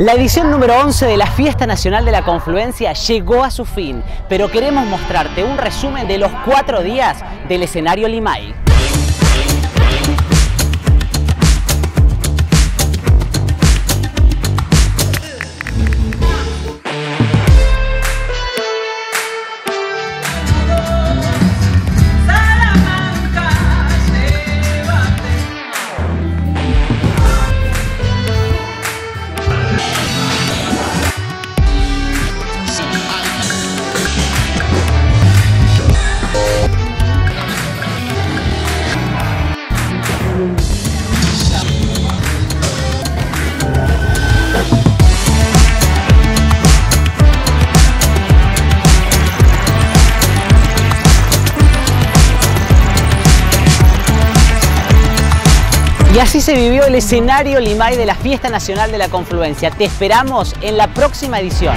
La edición número 11 de la Fiesta Nacional de la Confluencia llegó a su fin, pero queremos mostrarte un resumen de los cuatro días del escenario Limay. Y así se vivió el escenario Limay de la Fiesta Nacional de la Confluencia. Te esperamos en la próxima edición.